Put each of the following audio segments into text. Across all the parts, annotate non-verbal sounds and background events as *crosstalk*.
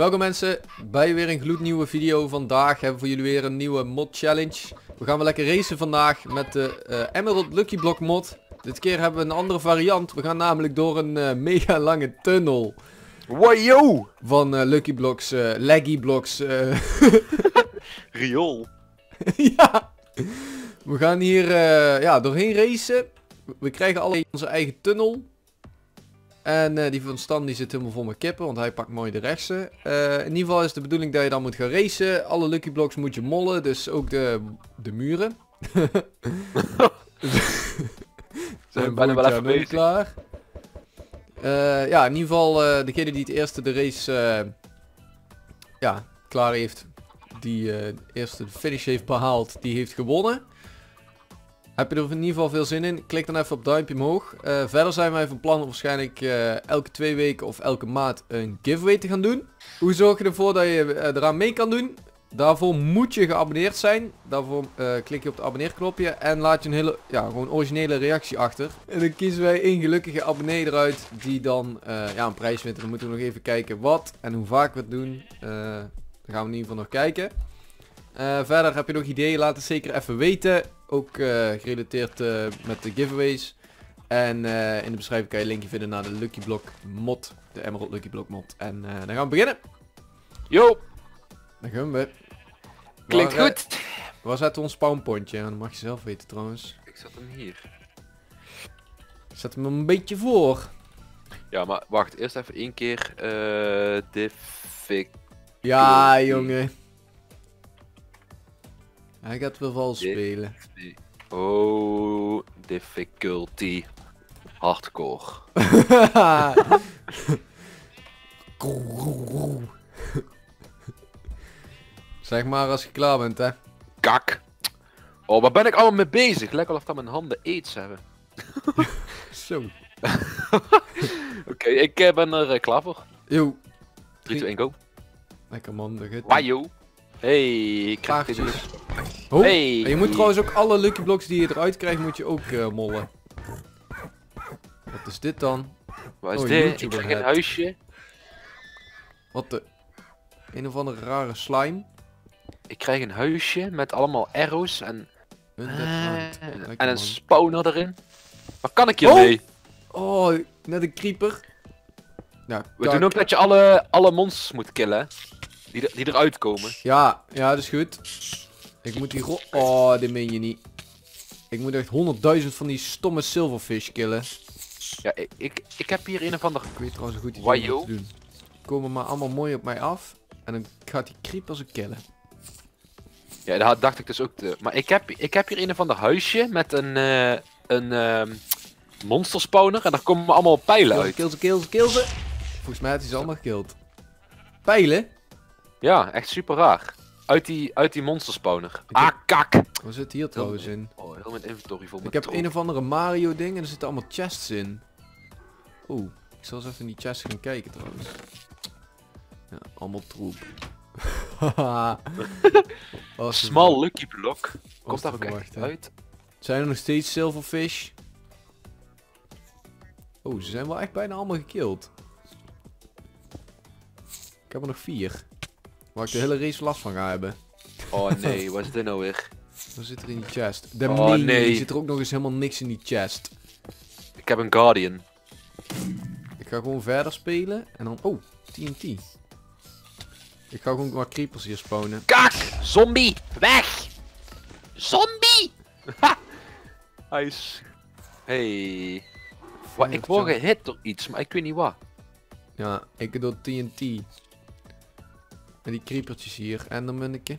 Welkom mensen bij weer een gloednieuwe video. Vandaag hebben we voor jullie weer een nieuwe mod challenge. We gaan weer lekker racen vandaag met de eh, Emerald Lucky Block mod. Dit keer hebben we een andere variant. We gaan namelijk door een eh, mega lange tunnel Wajo! van eh, Lucky Blocks, Laggy Blocks. *laughs* Riool. *laughs* ja, we gaan hier ja, doorheen racen. We krijgen alle onze eigen tunnel. En eh, die van Stan die zit helemaal vol met kippen, want hij pakt mooi de rechtse. Eh, in ieder geval is de bedoeling dat je dan moet gaan racen. Alle Lucky Blocks moet je mollen, dus ook de, de muren. *laughs* Zijn bijna wel even bezig. klaar. Eh, ja, in ieder geval degene die het eerste de race ja, klaar heeft, die eerste de finish heeft behaald, die heeft gewonnen. Heb je er in ieder geval veel zin in? Klik dan even op duimpje omhoog. Eh, verder zijn wij van plan om waarschijnlijk eh, elke twee weken of elke maand een giveaway te gaan doen. Hoe zorg je ervoor dat je eh, eraan mee kan doen? Daarvoor moet je geabonneerd zijn. Daarvoor klik je op het abonneerknopje en laat je een hele, ja, gewoon originele reactie achter. En dan kiezen wij één gelukkige abonnee eruit die dan ja, een prijs wint. Dan moeten we nog even kijken wat en hoe vaak we het doen. Dan gaan we in ieder geval nog kijken. Verder heb je nog ideeën, laat het zeker even weten. Ook eh, gerelateerd eh, met de giveaways. En eh, in de beschrijving kan je een linkje vinden naar de Lucky Block mod. De Emerald Lucky Block mod. En eh, dan gaan we beginnen. Yo, Dan gaan we. klinkt Waar, goed. Waar zet ons spawnpointje? Ja, dat mag je zelf weten trouwens. Ik zat hem hier. Zet hem een beetje voor. Ja, maar wacht. Eerst even één keer eh diffic... Ja, jongen. Hij gaat wel vals spelen. Oh, difficulty. Hardcore. *laughs* zeg maar als je klaar bent, hè. Kak. Oh, waar ben ik allemaal mee bezig? Lekker of dat mijn handen aids hebben. *laughs* Zo. *laughs* Oké, ik eh, ben er eh, klaar voor. Yo. 3, 2, 1, go. Lekker man, gaat. Wajo. Hey, ik krijg dit dus. Oh, Hey. en je moet trouwens ook alle Lucky Blocks die je eruit krijgt, moet je ook eh, mollen. Wat is dit dan? Wat is Oh, dit? Ik krijg een huisje. Wat de... Een of andere rare slime. Ik krijg een huisje met allemaal arrows en. Lekker, en een spawner erin. Wat kan ik hiermee? Oh, net een creeper. Ja, We doen ook dat je alle, alle monsters moet killen. Die, er, die eruit komen. Ja, ja, dat is goed. Ik moet die ro... Oh, dit meen je niet. Ik moet echt honderdduizend van die stomme silverfish killen. Ja, ik, ik, ik heb hier een of ander... Ik weet trouwens goed Wajo. om te doen. Die komen maar allemaal mooi op mij af. En dan gaat die creepers ook killen. Ja, dat dacht ik dus ook. Te... Maar ik heb, ik heb hier een of ander huisje met een, eh een ehm monster spawner. En daar komen allemaal pijlen Kill, uit. kill ze, kill ze, kill ze. Volgens mij had hij ze allemaal gekillt. Pijlen? Ja, echt super raar. Uit die, uit die monster spawner. Ah, kak! Wat zit hier trouwens in? Oh, heel mijn inventory vol met Ik heb troep. een of andere Mario ding en er zitten allemaal chests in. Oeh, ik zal eens even in die chests gaan kijken trouwens. Ja, allemaal troep. *laughs* Te Small Lucky Block. Komt daar ook echt uit? Zijn er nog steeds silverfish? Oh, ze zijn wel echt bijna allemaal gekilld. Ik heb er nog vier. Waar ik de hele race last van ga hebben. Oh nee, wat is dit nou weer? Wat zit er in die chest? De Oh, nee. niet. zit er ook nog eens helemaal niks in die chest. Ik heb een Guardian. Ik ga gewoon verder spelen en dan... Oh, TNT. Ik ga gewoon maar creepers hier spawnen. Kak! Zombie! Weg! Zombie! Ha! Hij is... Hey. Wat, ik word gehit door iets, maar ik weet niet wat. Ja, ik doe TNT. En die creepertjes hier. En dan ben ik...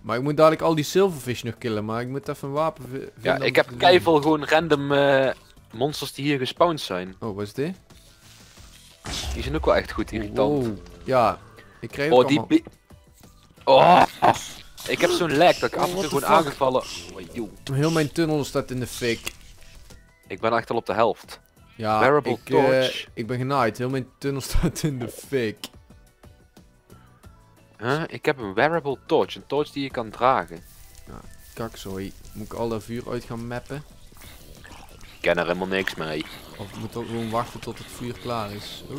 Maar ik moet dadelijk al die silverfish nog killen. Maar ik moet even een wapen vi- vinden. Ja, ik heb doen. keiveel gewoon random eh, monsters die hier gespawned zijn. Oh, wat is dit? Die zijn ook wel echt goed irritant. Wow. Ja, ik krijg ook Oh, die... allemaal... Oh! Ik heb zo'n lag dat ik af en toe gewoon aangevallen... Oh. Heel mijn tunnel staat in de fik. Ik ben echt al op de helft. Ja, Wearable ik, eh, ik ben genaaid. Heel mijn tunnel *laughs* staat in de fik. Huh? Ik heb een wearable torch. Een torch die je kan dragen. Kakzooi. Moet ik alle vuur uit gaan mappen? Ik ken er helemaal niks mee. Of moet ik gewoon wachten tot het vuur klaar is? Oh.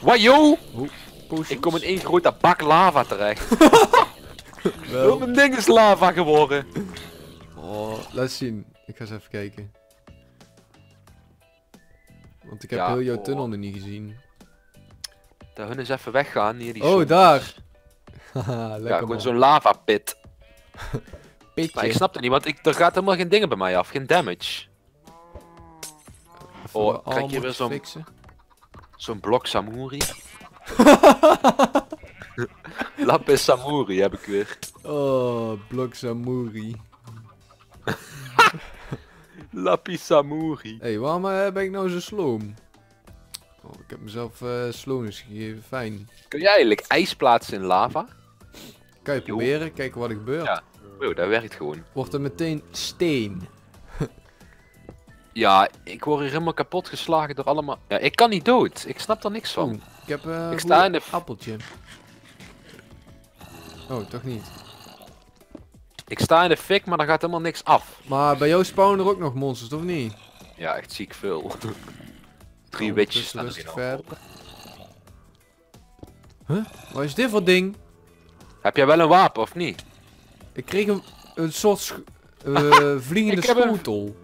Wajo! Oh. Ik kom in één grote bak lava terecht. *laughs* Wel. Heel mijn ding is lava geworden. Oh, laat zien. Ik ga eens even kijken. Want ik heb Ja, heel jouw oh. tunnel nog niet gezien. Dat hun eens even weggaan hier die Oh, zombies. daar. *laughs* Haha, Ja, gewoon zo'n lava pit. *laughs* pitje. Maar ik snap het niet, want ik, er gaat helemaal geen dingen bij mij af, geen damage. Even Oh, krijg je weer zo'n-. Zo'n blok Samuri. *laughs* Lapis Samuri heb ik weer. Oh, blok Samuri. Lapis Samuri. Hé, hey, waarom eh, ben ik nou zo sloom? Ik heb mezelf slowness gegeven. Fijn. Kun jij eigenlijk ijs plaatsen in lava? Kan je proberen, kijken wat er gebeurt. Ja. Oh, dat werkt gewoon. Wordt er meteen steen. Ja, ik word hier helemaal kapot geslagen door allemaal... Ja, ik kan niet dood. Ik snap er niks van. Ik heb eh, Ik een sta in de- appeltje. Oh, toch niet. Ik sta in de fik, maar er gaat helemaal niks af. Maar bij jou spawnen er ook nog monsters, of niet? Ja, echt ziek veel. *laughs* Drie witches staan er. Huh? Wat is dit voor ding? Heb jij wel een wapen of niet? Ik kreeg een, een soort *laughs* eh, vliegende schotel.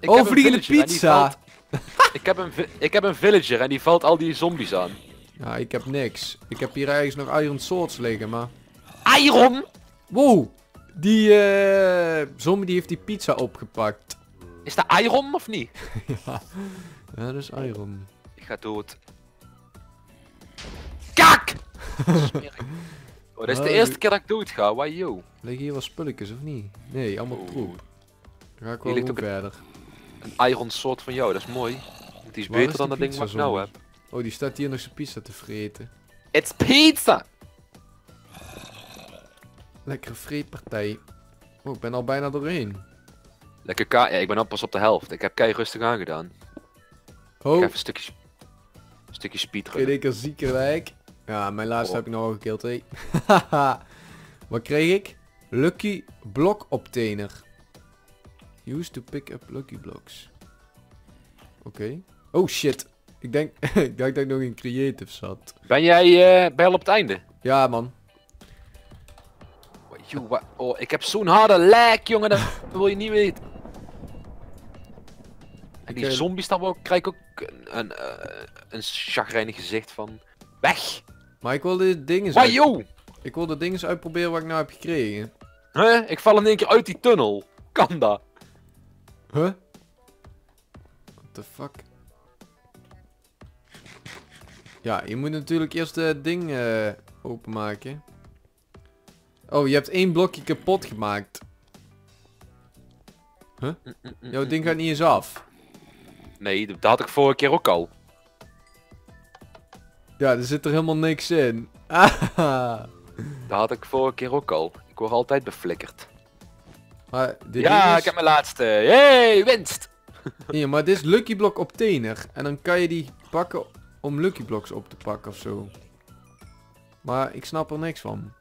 Ik Oh, vliegende pizza. *laughs* ik, heb een, ik heb een villager en die valt al die zombies aan. Ja, ik heb niks. Ik heb hier ergens nog iron swords liggen, maar... Iron! Wow! Die eh zombie die heeft die pizza opgepakt. Is dat Iron of niet? ja. *laughs* ja, dat is iron. Ik ga dood. Kak! *laughs* Oh, dat is de eerste keer dat ik dood ga. Why yo? Liggen hier wel spulletjes, of niet? Nee, allemaal Oh. troep. Dan ga ik wel ligt gewoon ook verder. Een Iron sword van jou, dat is mooi. Die is Waar beter is dan dat ding wat ik nou heb. Oh, die staat hier nog zijn pizza te vreten. It's pizza! Lekkere vreetpartij. Oh, ik ben al bijna doorheen. Lekker ka ja, ik ben al pas op de helft. Ik heb kei rustig aangedaan. Ik Oh, ga even een stukje, een stukje ik speedrun. ik een ziekenwijk. Ja, mijn laatste Oh. heb ik al gekild, hé. *laughs* Wat kreeg ik? Lucky Block Obtainer. Use to pick up Lucky Blocks. Oké. Oh shit. Ik denk, *laughs* ik dacht dat ik nog in creative zat. Ben jij eh, bij al op het einde? Ja man. Oh, ik heb zo'n harde lag, jongen. Dat *laughs* wil je niet weten. En die eh, zombies daar ook, krijg ik ook een, een, eh, een chagrijnig gezicht van. Weg! Maar ik wil de dingen Why yo! Ik wil de dingen uitproberen wat ik nou heb gekregen. Huh? Ik val in één keer uit die tunnel. Kan dat? Huh? What the fuck? Ja, je moet natuurlijk eerst het ding eh, openmaken. Oh, je hebt één blokje kapot gemaakt. Jouw ding gaat niet eens af. Nee, dat had ik vorige keer ook al. Ja, er zit er helemaal niks in. *laughs* Ah. Dat had ik vorige keer ook al. Ik word altijd beflikkerd. Maar dit ja, is... ik heb mijn laatste. Hey, winst! *laughs* Hier, maar dit is Lucky Block Obtainer. En dan kan je die pakken om Lucky Blocks op te pakken of zo. Maar ik snap er niks van.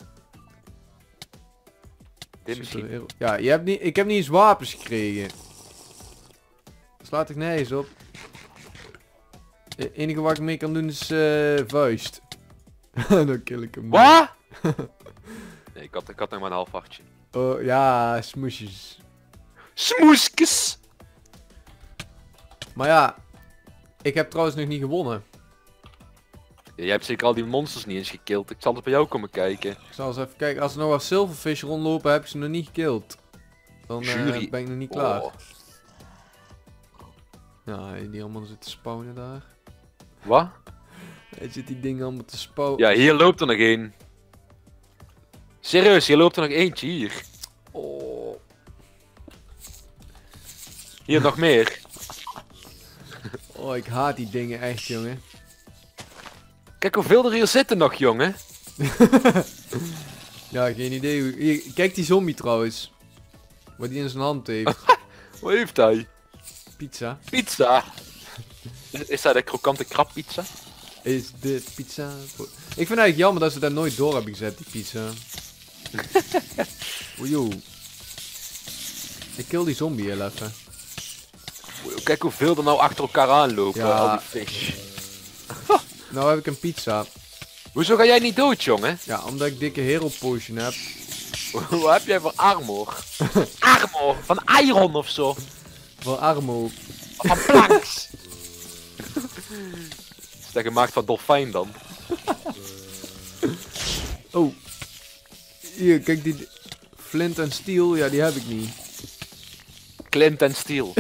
Dit misschien. Ja, je hebt niet, ik heb niet eens wapens gekregen. Slaat ik nergens op. Het enige wat ik mee kan doen is eh, vuist. *laughs* dan kill ik hem. Wat? *laughs* nee, ik had, ik had nog maar een half hartje. Oh, ja, smoesjes. Smoeskes! Maar ja, ik heb trouwens nog niet gewonnen. Ja, jij hebt zeker al die monsters niet eens gekild. Ik zal eens bij jou komen kijken. Ik zal eens even kijken. Als er nog wat silverfish rondlopen, heb ik ze nog niet gekild. Dan eh, ben ik nog niet klaar. Oh. Ja, die allemaal zitten spawnen daar. Wat? Hij zit die dingen allemaal te spawnen. Ja, hier loopt er nog één. Serieus, hier loopt er nog eentje hier. Oh. Hier nog meer. oh, ik haat die dingen echt, jongen. Kijk hoeveel er hier zitten nog, jongen. *laughs* Ja, geen idee. Hier, kijk die zombie trouwens. Wat die in zijn hand heeft. *laughs* Wat heeft hij? Pizza. Pizza. Is- Is dat de krokante krabpizza? Is dit pizza? Ik vind eigenlijk jammer dat ze daar nooit door hebben gezet, die pizza. *laughs* Ojo. Ik kill die zombie heel even. Kijk hoeveel er nou achter elkaar aanlopen, Ja. al die fish. *laughs* Nou heb ik een pizza. Hoezo ga jij niet dood, jongen? Ja, omdat ik dikke hero potion heb. *laughs* Wat heb jij voor armor? armor? Van iron of zo? Voor armo. Van planks? Is dat gemaakt van dolfijn dan? Oh. Hier, kijk die flint en steel. Ja, die heb ik niet. Clint en steel. *laughs*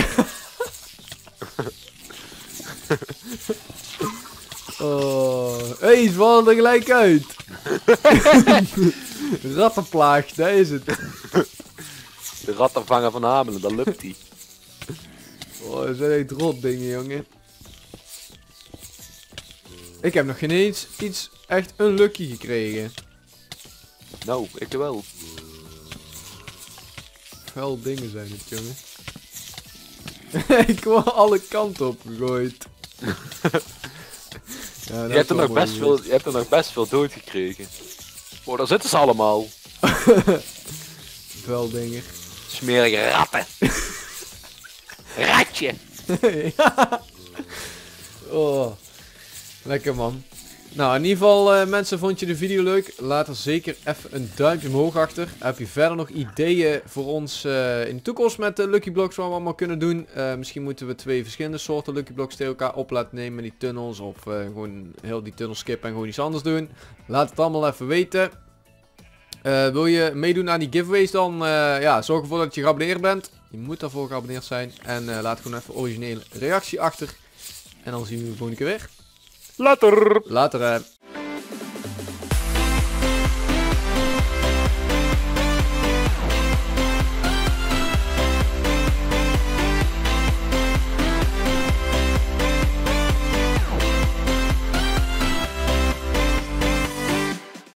Oh. Hé, hey, ze vallen er gelijk uit. *laughs* Rattenplaag, daar is het. De ratten vangen van Hamelen, dat lukt die. Oh, dat zijn echt rot dingen, jongen. Ik heb nog geen eens iets echt een lucky gekregen. Nou, ik wel. Vuil dingen zijn het, jongen. *laughs* ik word alle kanten op gegooid. *laughs* ja, Je hebt, er nog best veel, je hebt er nog best veel dood gekregen. Oh, daar zitten ze allemaal. *laughs* Vuil dingen. Smerige ratten. Ratje. *laughs* oh, lekker man. Nou, in ieder geval eh, mensen, vond je de video leuk? Laat er zeker even een duimpje omhoog achter. Heb je verder nog ideeën voor ons eh, in de toekomst met de Lucky Blocks wat we allemaal kunnen doen? Eh, misschien moeten we twee verschillende soorten Lucky Blocks tegen elkaar op laten nemen, die tunnels. Of gewoon heel die tunnels skippen en gewoon iets anders doen. Laat het allemaal even weten. wil je meedoen aan die giveaways dan? ja, zorg ervoor dat je geabonneerd bent. Je moet daarvoor geabonneerd zijn. En laat gewoon even originele reactie achter. En dan zien we de volgende keer weer. Later. Later. hè.